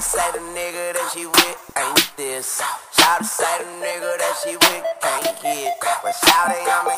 Say the nigga that she with ain't this. Shout say the nigga that she with can't get. But shout ain't